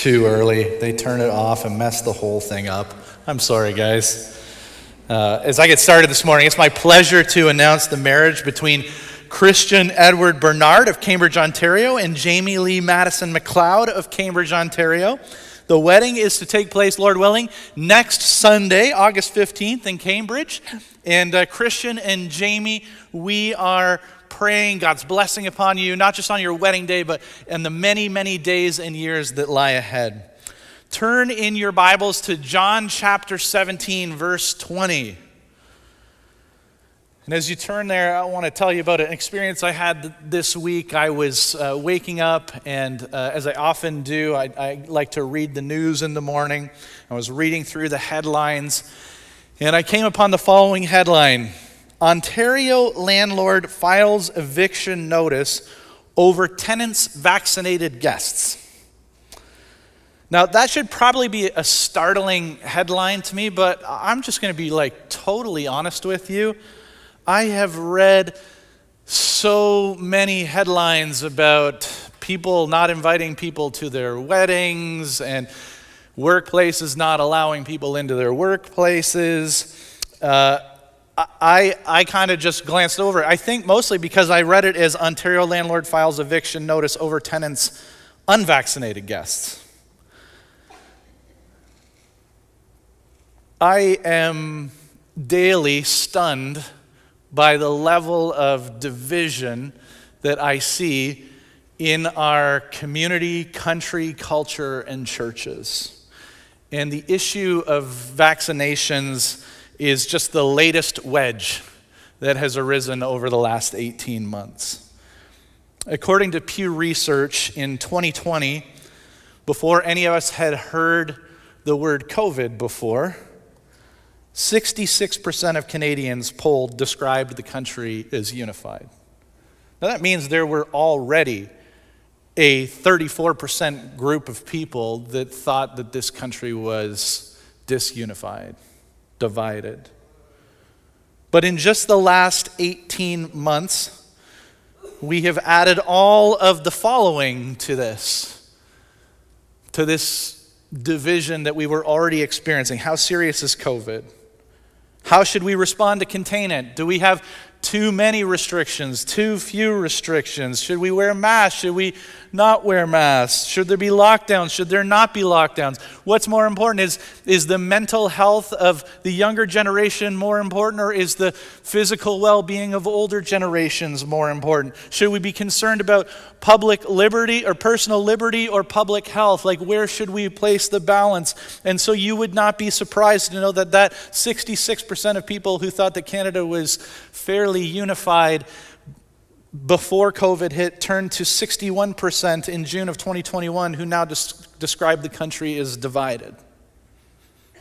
too early. They turn it off and mess the whole thing up. I'm sorry, guys. Uh, as I get started this morning, it's my pleasure to announce the marriage between Christian Edward Bernard of Cambridge, Ontario, and Jamie Lee Madison McLeod of Cambridge, Ontario. The wedding is to take place, Lord willing, next Sunday, August 15th, in Cambridge. And uh, Christian and Jamie, we are praying God's blessing upon you, not just on your wedding day, but in the many, many days and years that lie ahead. Turn in your Bibles to John chapter 17, verse 20. And as you turn there, I want to tell you about an experience I had this week. I was uh, waking up, and uh, as I often do, I, I, like to read the news in the morning. I was reading through the headlines, and I came upon the following headline Ontario landlord files eviction notice over tenants' vaccinated guests. Now, that should probably be a startling headline to me, but I'm just going to be like totally honest with you. I have read so many headlines about people not inviting people to their weddings and workplaces not allowing people into their workplaces. Uh, I, I kind of just glanced over it. I think mostly because I read it as Ontario landlord files eviction notice over tenants' unvaccinated guests. I am daily stunned by the level of division that I see in our community, country, culture, and churches. And the issue of vaccinations is just the latest wedge that has arisen over the last 18 months. According to Pew Research in 2020, before any of us had heard the word COVID before, 66% of Canadians polled described the country as unified. Now, that means there were already a 34% group of people that thought that this country was disunified, divided. But in just the last 18 months, we have added all of the following to this, to this division that we were already experiencing. How serious is COVID? How should we respond to contain it? Do we have too many restrictions, too few restrictions? Should we wear masks? Should we not wear masks? Should there be lockdowns? Should there not be lockdowns? What's more important is, is the mental health of the younger generation more important, or is the physical well being of older generations more important? Should we be concerned about public liberty or personal liberty or public health? Like, where should we place the balance? And so you would not be surprised to know that that 66% of people who thought that Canada was fairly unified before COVID hit turned to 61% in June of 2021 who now des- describe the country as divided.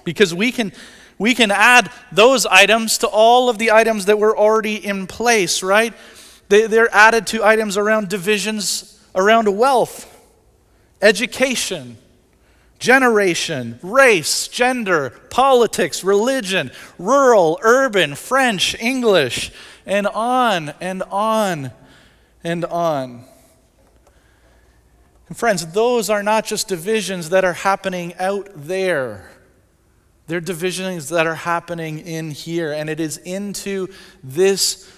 Because we can, we can add those items to all of the items that were already in place, right? They, they're added to items around divisions around wealth, education, generation, race, gender, politics, religion, rural, urban, French, English, and on and on and on. And friends, those are not just divisions that are happening out there. They're divisions that are happening in here. And it is into this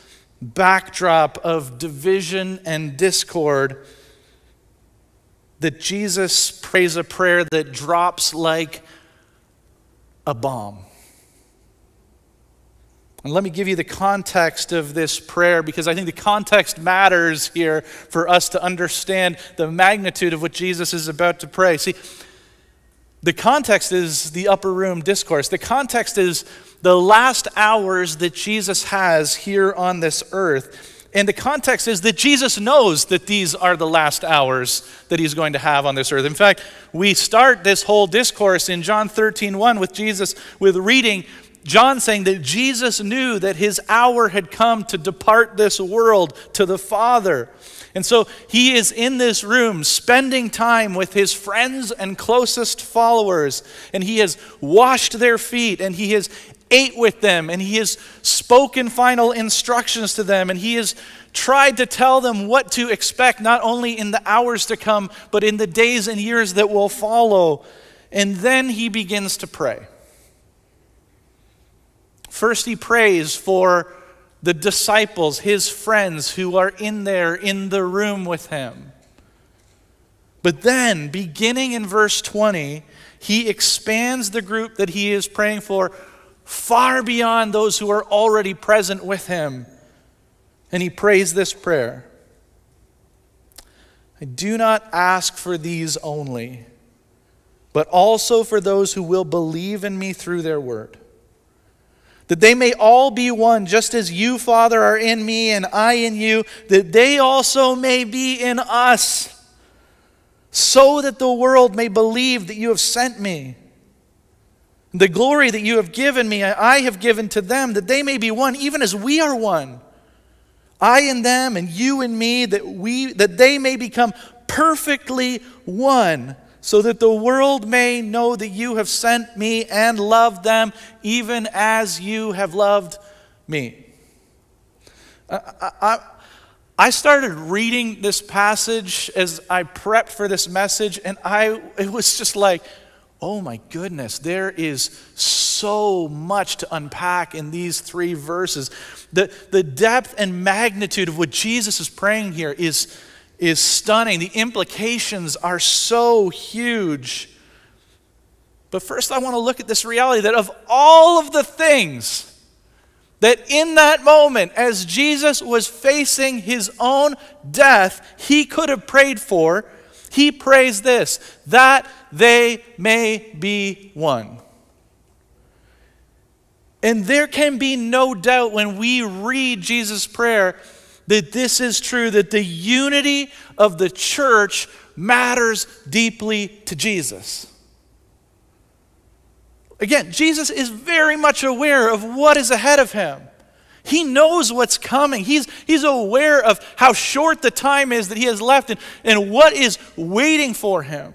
backdrop of division and discord that Jesus prays a prayer that drops like a bomb. And let me give you the context of this prayer because I think the context matters here for us to understand the magnitude of what Jesus is about to pray. See, the context is the upper room discourse. The context is the last hours that Jesus has here on this earth. And the context is that Jesus knows that these are the last hours that he's going to have on this earth. In fact, we start this whole discourse in John 13, 1 with Jesus with reading John saying that Jesus knew that his hour had come to depart this world to the Father. And so he is in this room spending time with his friends and closest followers, and he has washed their feet, and he has ate with them and he has spoken final instructions to them and he has tried to tell them what to expect, not only in the hours to come, but in the days and years that will follow. And then he begins to pray. First, he prays for the disciples, his friends who are in there in the room with him. But then, beginning in verse 20, he expands the group that he is praying for far beyond those who are already present with him. And he prays this prayer I do not ask for these only, but also for those who will believe in me through their word. That they may all be one, just as you, Father, are in me and I in you, that they also may be in us, so that the world may believe that you have sent me. The glory that you have given me, I have given to them, that they may be one, even as we are one. I and them and you and me, that, we, that they may become perfectly one, so that the world may know that you have sent me and loved them, even as you have loved me. I, I, I started reading this passage as I prepped for this message, and I, it was just like, oh my goodness, there is so much to unpack in these three verses. The, the depth and magnitude of what Jesus is praying here is, is stunning. The implications are so huge. But first, I want to look at this reality that of all of the things that in that moment, as Jesus was facing his own death, he could have prayed for, he prays this that they may be one. And there can be no doubt when we read Jesus' prayer that this is true, that the unity of the church matters deeply to Jesus. Again, Jesus is very much aware of what is ahead of him. He knows what's coming. He's, he's aware of how short the time is that he has left and, and what is waiting for him.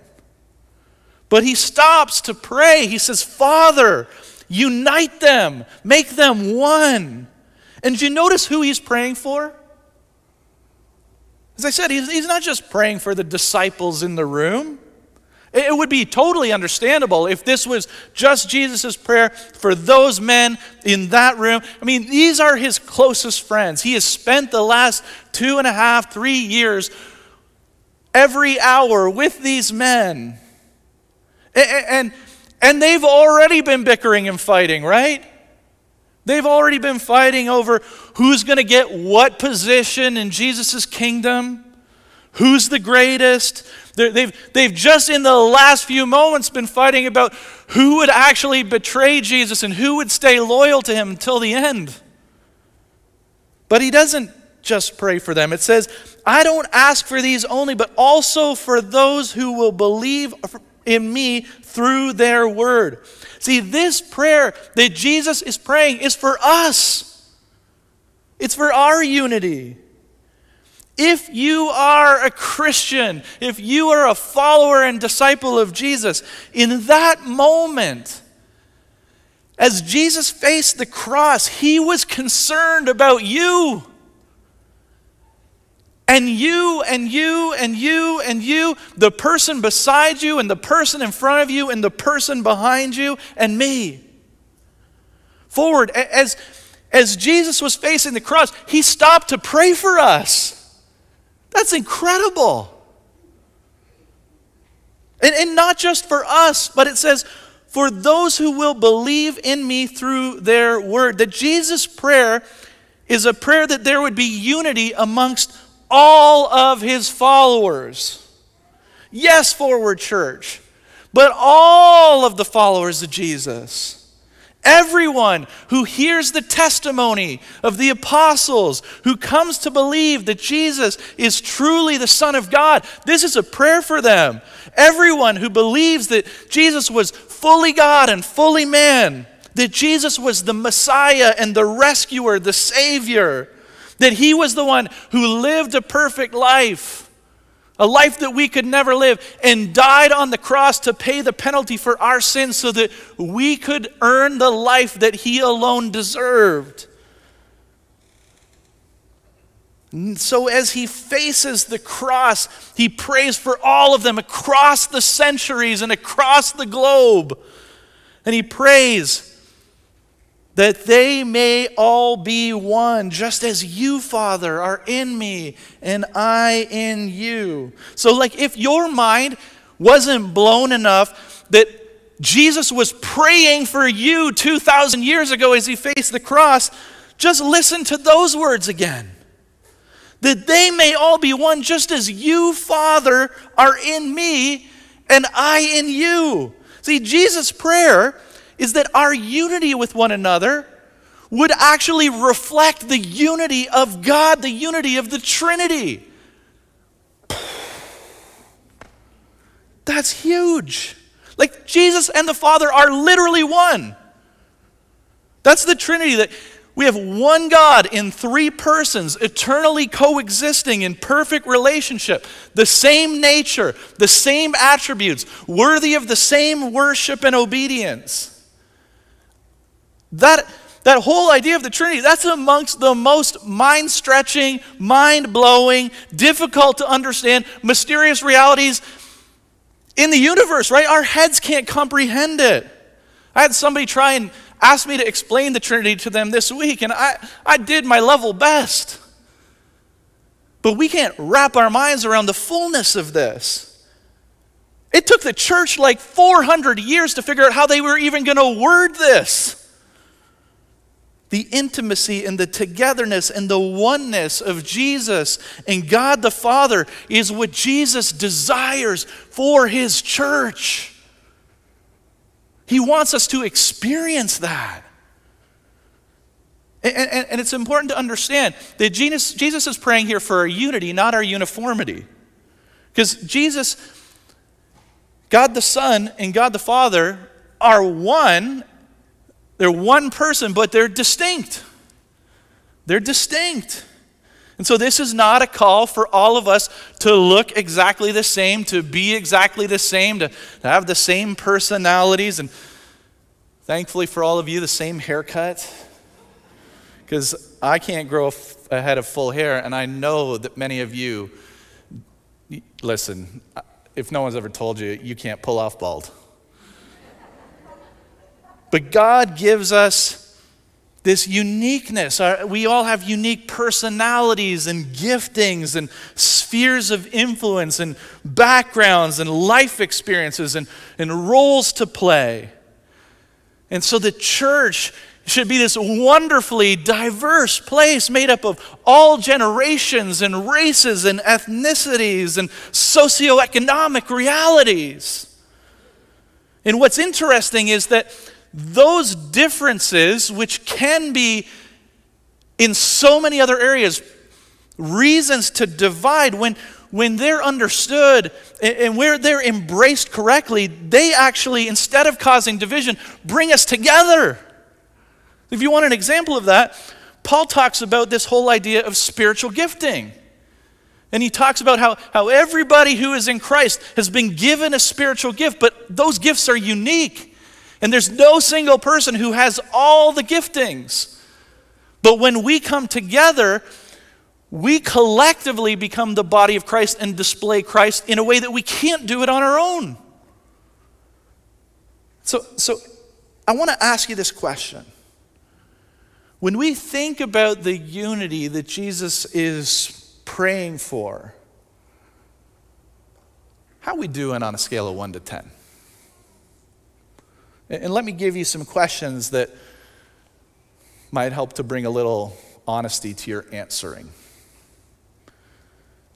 But he stops to pray. He says, Father, unite them, make them one. And do you notice who he's praying for? As I said, he's, he's not just praying for the disciples in the room. It would be totally understandable if this was just Jesus' prayer for those men in that room. I mean, these are his closest friends. He has spent the last two and a half, three years every hour with these men. And, and they've already been bickering and fighting, right? They've already been fighting over who's going to get what position in Jesus' kingdom, who's the greatest. they they've, they've just in the last few moments been fighting about who would actually betray Jesus and who would stay loyal to him until the end. But he doesn't just pray for them. It says, I don't ask for these only, but also for those who will believe in me through their word. See, this prayer that Jesus is praying is for us, it's for our unity. If you are a Christian, if you are a follower and disciple of Jesus, in that moment, as Jesus faced the cross, he was concerned about you. And you and you and you and you, the person beside you and the person in front of you and the person behind you and me. Forward, as, as Jesus was facing the cross, he stopped to pray for us. That's incredible. And, and not just for us, but it says, for those who will believe in me through their word. That Jesus' prayer is a prayer that there would be unity amongst all of his followers. Yes, Forward Church, but all of the followers of Jesus. Everyone who hears the testimony of the apostles, who comes to believe that Jesus is truly the Son of God, this is a prayer for them. Everyone who believes that Jesus was fully God and fully man, that Jesus was the Messiah and the rescuer, the Savior, that he was the one who lived a perfect life, a life that we could never live, and died on the cross to pay the penalty for our sins so that we could earn the life that He alone deserved. So, as he faces the cross, he prays for all of them across the centuries and across the globe. And he prays that they may all be one, just as you, Father, are in me and I in you. So, like, if your mind wasn't blown enough that Jesus was praying for you 2,000 years ago as he faced the cross, just listen to those words again. That they may all be one, just as you, Father, are in me and I in you. See, Jesus' prayer is that our unity with one another would actually reflect the unity of God, the unity of the Trinity. That's huge. Like Jesus and the Father are literally one. That's the Trinity that we have one God in three persons, eternally coexisting in perfect relationship, the same nature, the same attributes, worthy of the same worship and obedience. That, that whole idea of the Trinity, that's amongst the most mind stretching, mind blowing, difficult to understand, mysterious realities in the universe, right? Our heads can't comprehend it. I had somebody try and ask me to explain the Trinity to them this week, and I, I did my level best. But we can't wrap our minds around the fullness of this. It took the church like 400 years to figure out how they were even going to word this the intimacy and the togetherness and the oneness of Jesus and God the Father is what Jesus desires for his church. He wants us to experience that. And, and, and, it's important to understand that Jesus, Jesus is praying here for our unity, not our uniformity. Because Jesus, God the Son, and God the Father are one they're one person, but they're distinct. They're distinct. And so, this is not a call for all of us to look exactly the same, to be exactly the same, to, to have the same personalities, and thankfully for all of you, the same haircut. Because I can't grow a head of full hair, and I know that many of you, listen, if no one's ever told you, you can't pull off bald. But God gives us this uniqueness. We all have unique personalities and giftings and spheres of influence and backgrounds and life experiences and, and roles to play. And so the church should be this wonderfully diverse place made up of all generations and races and ethnicities and socioeconomic realities. And what's interesting is that those differences, which can be in so many other areas, reasons to divide, when, when they're understood and where they're embraced correctly, they actually, instead of causing division, bring us together. If you want an example of that, Paul talks about this whole idea of spiritual gifting. And he talks about how, how everybody who is in Christ has been given a spiritual gift, but those gifts are unique. And there's no single person who has all the giftings. But when we come together, we collectively become the body of Christ and display Christ in a way that we can't do it on our own. So, so I want to ask you this question. When we think about the unity that Jesus is praying for, how are we doing on a scale of 1 to 10? And let me give you some questions that might help to bring a little honesty to your answering.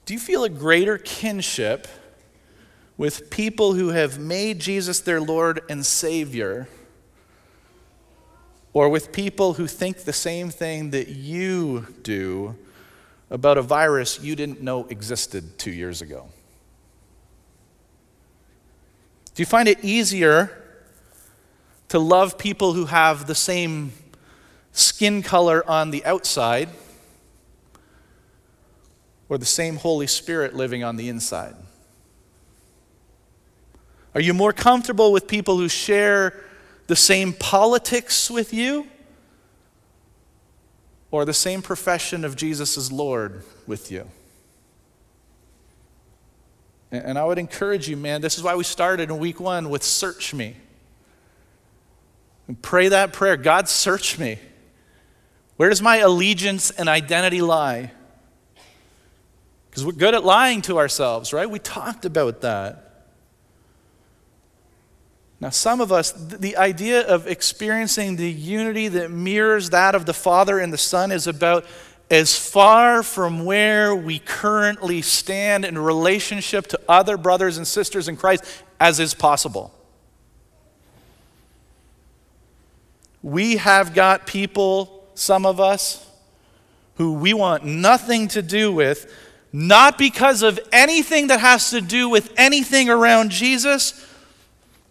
Do you feel a greater kinship with people who have made Jesus their Lord and Savior, or with people who think the same thing that you do about a virus you didn't know existed two years ago? Do you find it easier to love people who have the same skin color on the outside? or the same Holy Spirit living on the inside? Are you more comfortable with people who share the same politics with you or the same profession of Jesus as Lord with you? And I would encourage you, man, this is why we started in week one with Search Me. And pray that prayer God, search me. Where does my allegiance and identity lie? Because we're good at lying to ourselves, right? We talked about that. Now, some of us, the idea of experiencing the unity that mirrors that of the Father and the Son is about as far from where we currently stand in relationship to other brothers and sisters in Christ as is possible. We have got people, some of us, who we want nothing to do with, not because of anything that has to do with anything around Jesus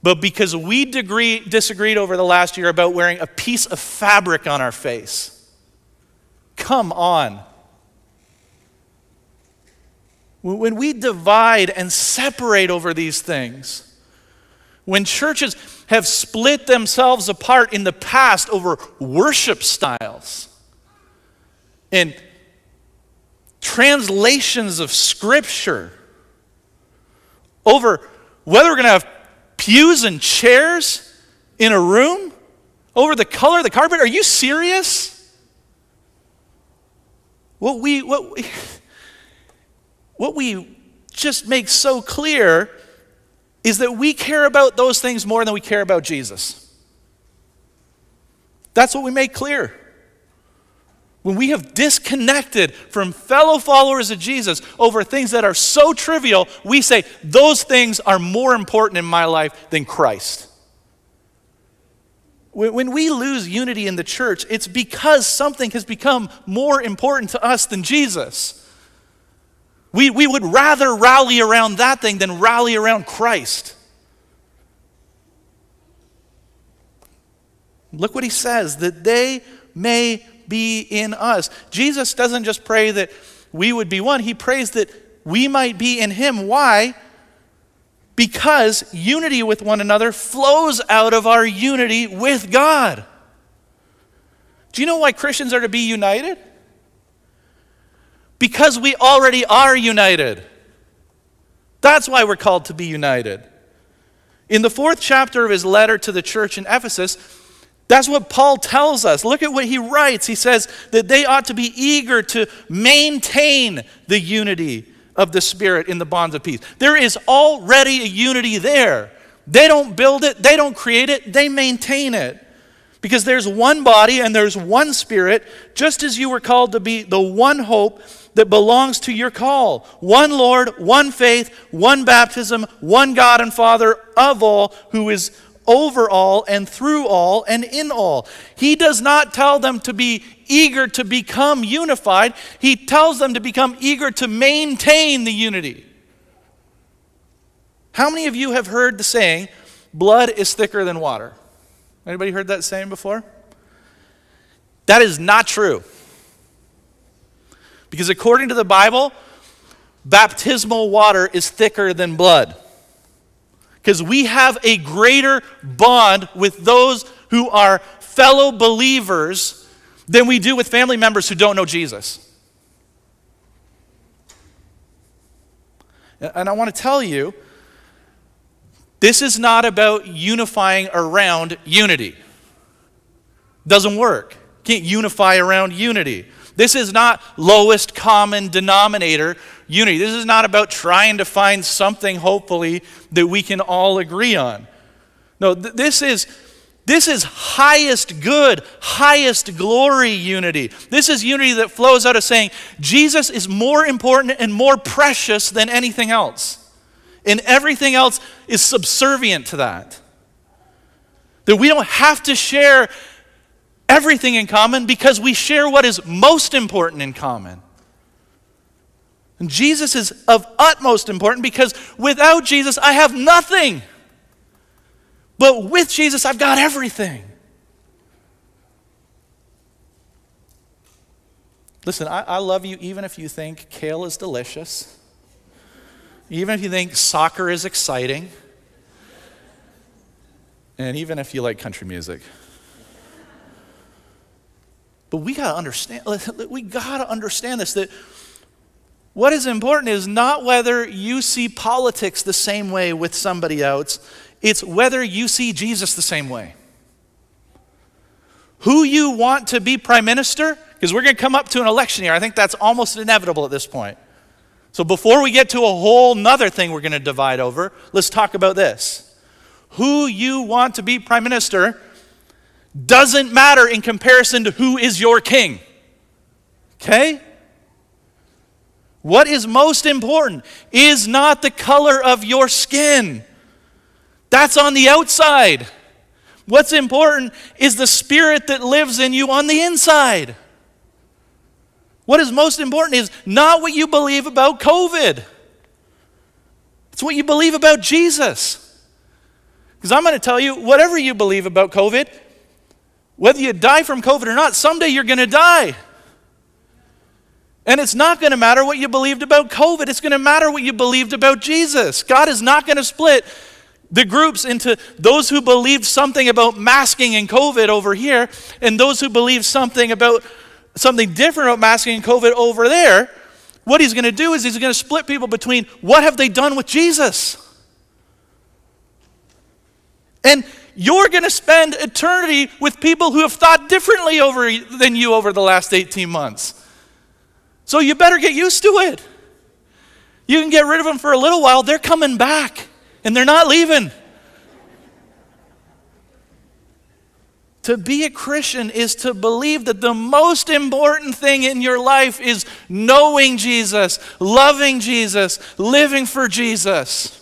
but because we degree, disagreed over the last year about wearing a piece of fabric on our face. Come on. When we divide and separate over these things, when churches have split themselves apart in the past over worship styles and translations of Scripture, over whether we're going to have pews and chairs in a room over the color of the carpet? Are you serious? What we, what we, what we just make so clear is that we care about those things more than we care about Jesus. That's what we make clear. When we have disconnected from fellow followers of Jesus over things that are so trivial, we say, those things are more important in my life than Christ. When we lose unity in the church, it's because something has become more important to us than Jesus. We, we would rather rally around that thing than rally around Christ. Look what he says that they may be in us. Jesus doesn't just pray that we would be one, he prays that we might be in him. Why? Because unity with one another flows out of our unity with God. Do you know why Christians are to be united? Because we already are united. That's why we're called to be united. In the fourth chapter of his letter to the church in Ephesus, that's what Paul tells us. Look at what he writes. He says that they ought to be eager to maintain the unity of the Spirit in the bonds of peace. There is already a unity there. They don't build it, they don't create it, they maintain it. Because there's one body and there's one Spirit, just as you were called to be the one hope that belongs to your call. One Lord, one faith, one baptism, one God and Father of all, who is over all and through all and in all. He does not tell them to be eager to become unified, he tells them to become eager to maintain the unity. How many of you have heard the saying, blood is thicker than water? Anybody heard that saying before? That is not true. Because according to the Bible, baptismal water is thicker than blood because we have a greater bond with those who are fellow believers than we do with family members who don't know Jesus. And I want to tell you, this is not about unifying around unity. Doesn't work. Can't unify around unity. This is not lowest common denominator unity. This is not about trying to find something, hopefully, that we can all agree on. No, th- this is. This is highest good, highest glory unity. This is unity that flows out of saying Jesus is more important and more precious than anything else. And everything else is subservient to that. That we don't have to share everything in common because we share what is most important in common. And Jesus is of utmost importance because without Jesus, I have nothing. But with Jesus, I've got everything. Listen, I, I love you even if you think kale is delicious, even if you think soccer is exciting, and even if you like country music. But we got to understand, we got to understand this that what is important is not whether you see politics the same way with somebody else, it's whether you see Jesus the same way. Who you want to be prime minister, because we're going to come up to an election here. I think that's almost inevitable at this point. So before we get to a whole nother thing we're going to divide over, let's talk about this. Who you want to be prime minister doesn't matter in comparison to who is your king. Okay? What is most important is not the color of your skin. That's on the outside. What's important is the spirit that lives in you on the inside. What is most important is not what you believe about COVID, it's what you believe about Jesus. Because I'm going to tell you, whatever you believe about COVID, whether you die from COVID or not, someday you're going to die. And it's not going to matter what you believed about COVID, it's going to matter what you believed about Jesus. God is not going to split the groups into those who believed something about masking and COVID over here and those who believe something about something different about masking and COVID over there. What he's going to do is he's going to split people between what have they done with Jesus? And you're going to spend eternity with people who have thought differently over than you over the last 18 months. So you better get used to it. You can get rid of them for a little while, they're coming back and they're not leaving. To be a Christian is to believe that the most important thing in your life is knowing Jesus, loving Jesus, living for Jesus.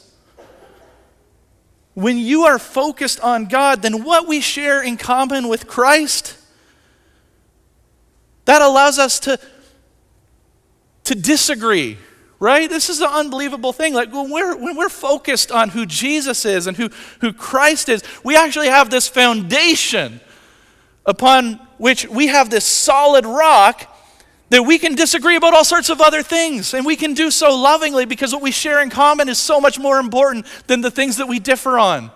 When you are focused on God, then what we share in common with Christ, that allows us to to disagree, right? This is an unbelievable thing. Like when we're, when we're focused on who Jesus is and who, who Christ is, we actually have this foundation upon which we have this solid rock that we can disagree about all sorts of other things. And we can do so lovingly because what we share in common is so much more important than the things that we differ on.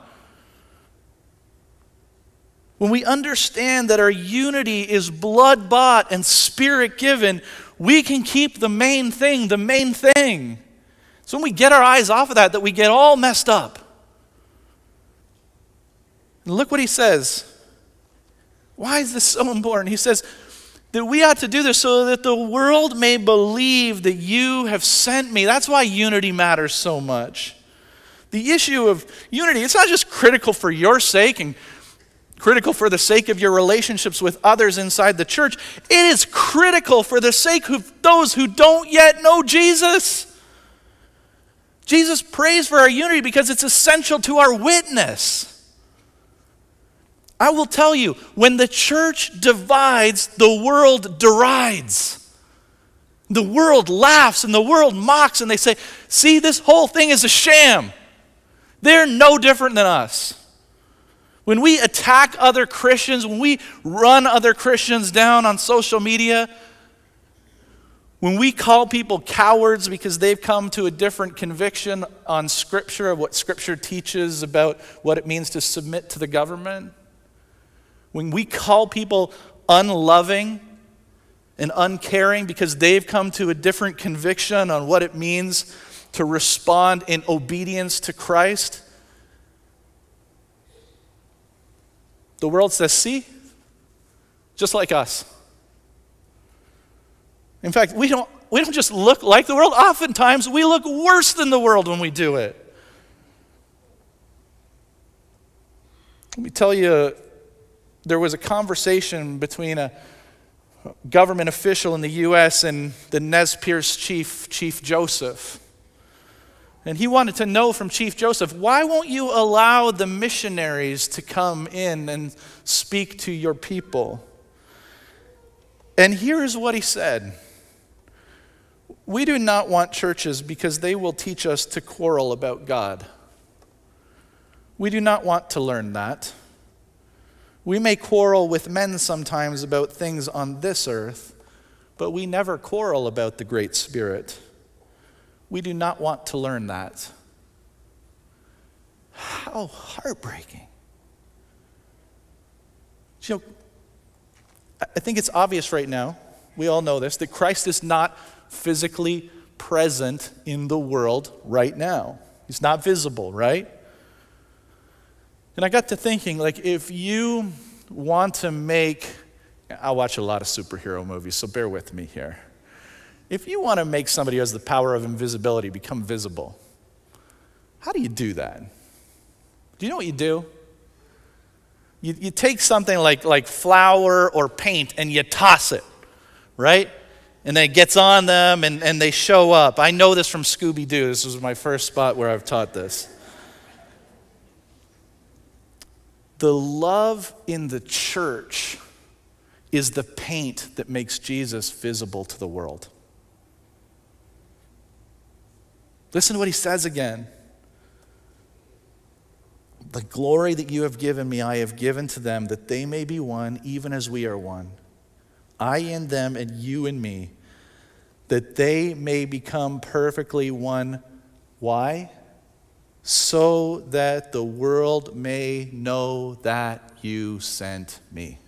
When we understand that our unity is blood bought and spirit given, we can keep the main thing the main thing. So when we get our eyes off of that, that we get all messed up. And look what he says. Why is this so important? He says that we ought to do this so that the world may believe that you have sent me. That's why unity matters so much. The issue of unity, it's not just critical for your sake and critical for the sake of your relationships with others inside the church. It is critical for the sake of those who don't yet know Jesus. Jesus prays for our unity because it's essential to our witness. I will tell you, when the church divides, the world derides. The world laughs and the world mocks and they say, See, this whole thing is a sham. They're no different than us. When we attack other Christians, when we run other Christians down on social media, when we call people cowards because they've come to a different conviction on Scripture, of what Scripture teaches about what it means to submit to the government, when we call people unloving and uncaring because they've come to a different conviction on what it means to respond in obedience to Christ, The world says, see, just like us. In fact, we don't, we don't just look like the world, oftentimes we look worse than the world when we do it. Let me tell you, there was a conversation between a government official in the U.S. and the Nez Perce chief, Chief Joseph. And he wanted to know from Chief Joseph, why won't you allow the missionaries to come in and speak to your people? And here's what he said We do not want churches because they will teach us to quarrel about God. We do not want to learn that. We may quarrel with men sometimes about things on this earth, but we never quarrel about the Great Spirit. We do not want to learn that. How heartbreaking. You know, I think it's obvious right now, we all know this, that Christ is not physically present in the world right now. He's not visible, right? And I got to thinking, like, if you want to make, I watch a lot of superhero movies, so bear with me here. If you want to make somebody who has the power of invisibility become visible, how do you do that? Do you know what you do? You, you take something like, like flour or paint and you toss it, right? And then it gets on them and, and they show up. I know this from Scooby Doo. This was my first spot where I've taught this. The love in the church is the paint that makes Jesus visible to the world. Listen to what he says again. The glory that you have given me, I have given to them, that they may be one, even as we are one. I in them, and you in me, that they may become perfectly one. Why? So that the world may know that you sent me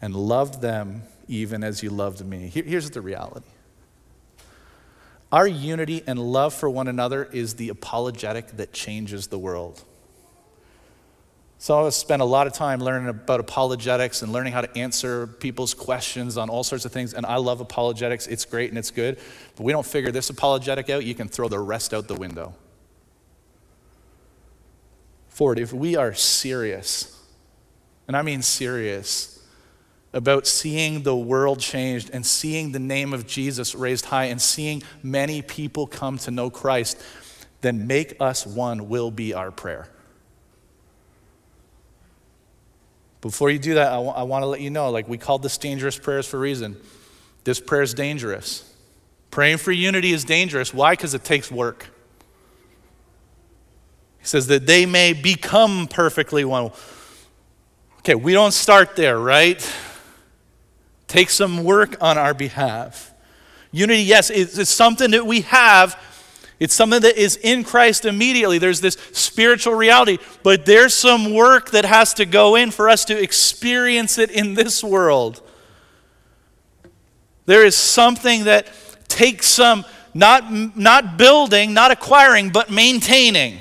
and loved them even as you loved me. Here's the reality our unity and love for one another is the apologetic that changes the world. Some I us spend a lot of time learning about apologetics and learning how to answer people's questions on all sorts of things. And I love apologetics. It's great and it's good. But we don't figure this apologetic out, you can throw the rest out the window. Forward, if we are serious, and I mean serious, about seeing the world changed and seeing the name of Jesus raised high and seeing many people come to know Christ, then make us one will be our prayer. Before you do that, I, w- I want to let you know like, we called this dangerous prayers for a reason. This prayer is dangerous. Praying for unity is dangerous. Why? Because it takes work. He says that they may become perfectly one. Okay, we don't start there, right? Take some work on our behalf. Unity, yes, it's, something that we have. It's something that is in Christ immediately. There's this spiritual reality, but there's some work that has to go in for us to experience it in this world. There is something that takes some, not, not building, not acquiring, but maintaining.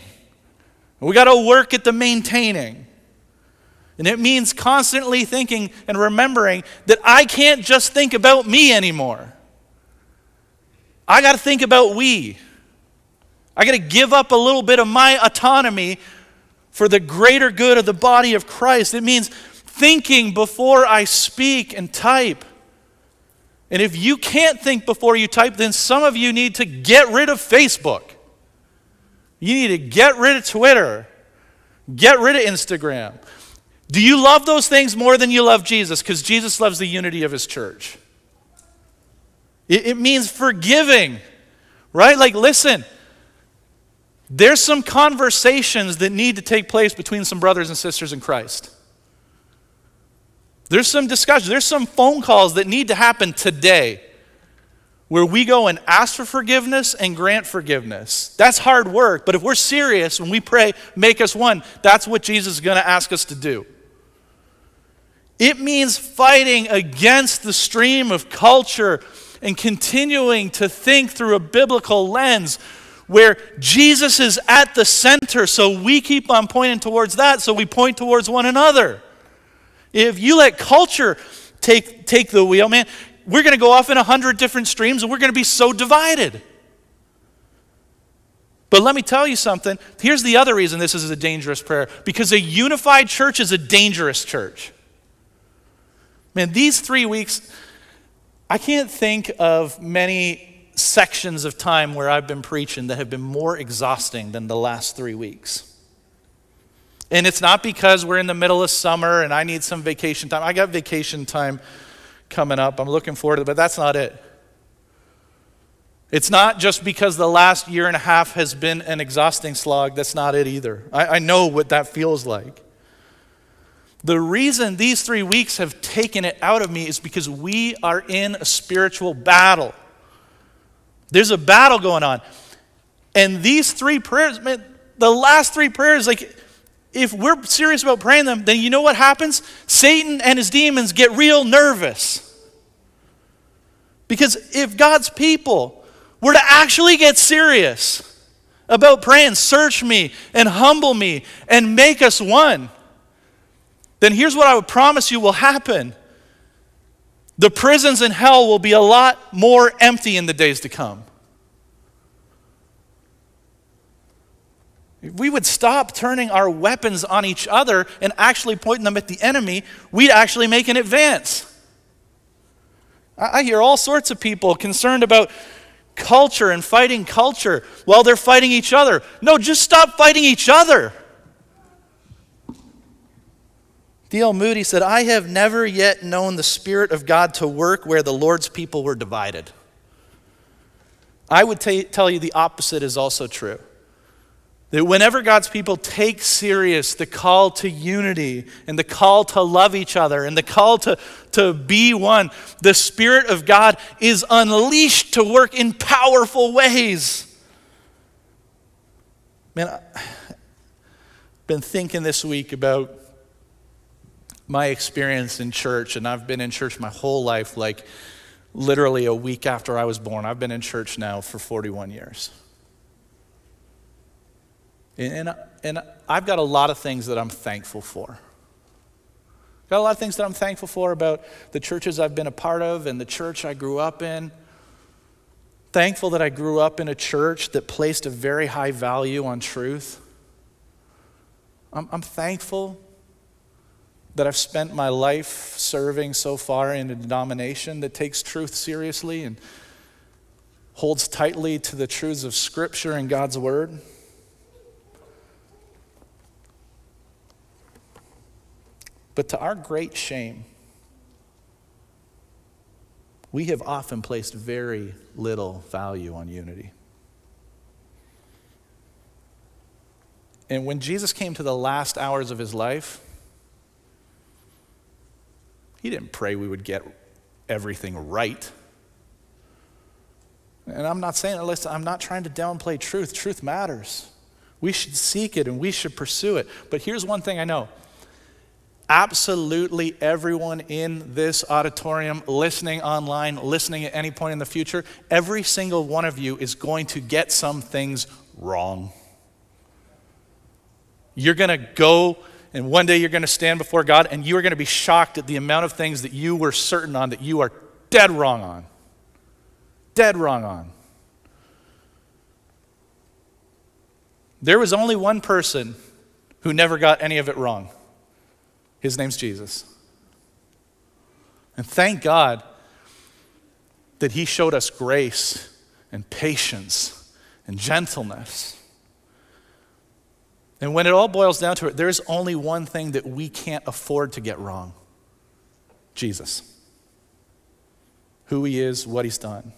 We got to work at the maintaining. And it means constantly thinking and remembering that I can't just think about me anymore. I got to think about we. I got to give up a little bit of my autonomy for the greater good of the body of Christ. It means thinking before I speak and type. And if you can't think before you type, then some of you need to get rid of Facebook. You need to get rid of Twitter. Get rid of Instagram. Do you love those things more than you love Jesus? Because Jesus loves the unity of his church. It, it means forgiving, right? Like, listen, there's some conversations that need to take place between some brothers and sisters in Christ. There's some discussion, there's some phone calls that need to happen today where we go and ask for forgiveness and grant forgiveness. That's hard work, but if we're serious when we pray, make us one, that's what Jesus is going to ask us to do. It means fighting against the stream of culture and continuing to think through a biblical lens where Jesus is at the center. So we keep on pointing towards that, so we point towards one another. If you let culture take, take the wheel, man, we're going to go off in a hundred different streams and we're going to be so divided. But let me tell you something. Here's the other reason this is a dangerous prayer because a unified church is a dangerous church. Man, these three weeks, I can't think of many sections of time where I've been preaching that have been more exhausting than the last three weeks. And it's not because we're in the middle of summer and I need some vacation time. I got vacation time coming up. I'm looking forward to it, but that's not it. It's not just because the last year and a half has been an exhausting slog. That's not it either. I, I know what that feels like. The reason these three weeks have taken it out of me is because we are in a spiritual battle. There's a battle going on. And these three prayers, man, the last three prayers, like, if we're serious about praying them, then you know what happens? Satan and his demons get real nervous. Because if God's people were to actually get serious about praying, search me and humble me and make us one, then here's what I would promise you will happen. The prisons in hell will be a lot more empty in the days to come. If we would stop turning our weapons on each other and actually pointing them at the enemy, we'd actually make an advance. I hear all sorts of people concerned about culture and fighting culture while they're fighting each other. No, just stop fighting each other. D.L. Moody said, I have never yet known the Spirit of God to work where the Lord's people were divided. I would tell you the opposite is also true. That whenever God's people take serious the call to unity and the call to love each other and the call to, to be one, the Spirit of God is unleashed to work in powerful ways. Man, I've been thinking this week about my experience in church, and I've been in church my whole life, like literally a week after I was born. I've been in church now for 41 years. And, and I've got a lot of things that I'm thankful for. Got a lot of things that I'm thankful for about the churches I've been a part of and the church I grew up in. Thankful that I grew up in a church that placed a very high value on truth. I'm, I'm thankful that I've spent my life serving so far in a denomination that takes truth seriously and holds tightly to the truths of Scripture and God's Word. But to our great shame, we have often placed very little value on unity. And when Jesus came to the last hours of his life, he didn't pray we would get everything right. And I'm not saying, listen, I'm not trying to downplay truth. Truth matters. We should seek it and we should pursue it. But here's one thing I know absolutely everyone in this auditorium, listening online, listening at any point in the future, every single one of you is going to get some things wrong. You're going to go, and one day you're going to stand before God, and you are going to be shocked at the amount of things that you were certain on that you are dead wrong on. Dead wrong on. There was only one person who never got any of it wrong. His name's Jesus. And thank God that He showed us grace and patience and gentleness. And when it all boils down to it, there's only one thing that we can't afford to get wrong Jesus. Who He is, what He's done.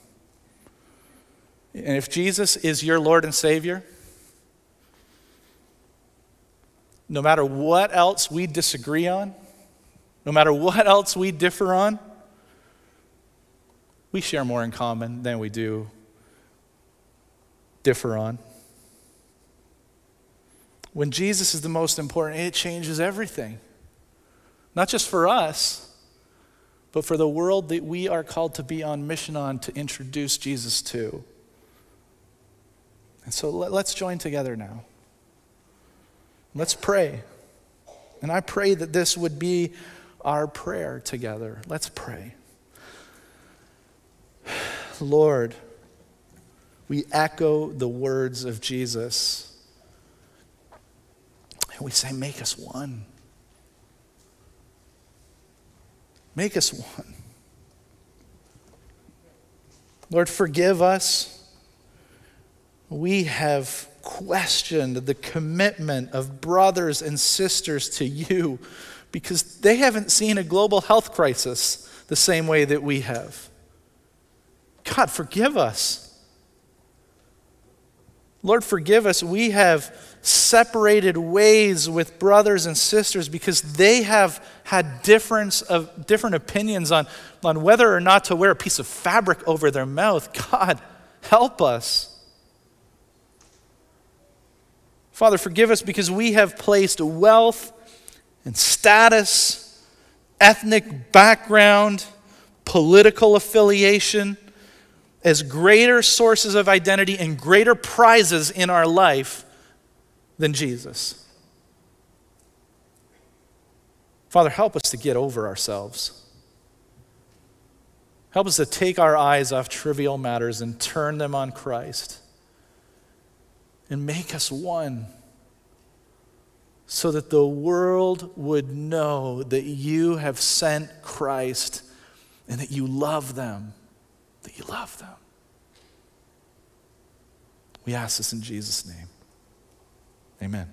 And if Jesus is your Lord and Savior, no matter what else we disagree on, no matter what else we differ on, we share more in common than we do differ on. When Jesus is the most important, it changes everything. Not just for us, but for the world that we are called to be on mission on to introduce Jesus to. And so let's join together now. Let's pray. And I pray that this would be our prayer together. Let's pray. Lord, we echo the words of Jesus. And we say, Make us one. Make us one. Lord, forgive us. We have questioned the commitment of brothers and sisters to you because they haven't seen a global health crisis the same way that we have. God, forgive us. Lord, forgive us. We have separated ways with brothers and sisters because they have had difference of, different opinions on, on whether or not to wear a piece of fabric over their mouth. God, help us. Father, forgive us because we have placed wealth and status, ethnic background, political affiliation as greater sources of identity and greater prizes in our life than Jesus. Father, help us to get over ourselves. Help us to take our eyes off trivial matters and turn them on Christ and make us one so that the world would know that you have sent Christ and that you love them, that you love them. We ask this in Jesus' name. Amen.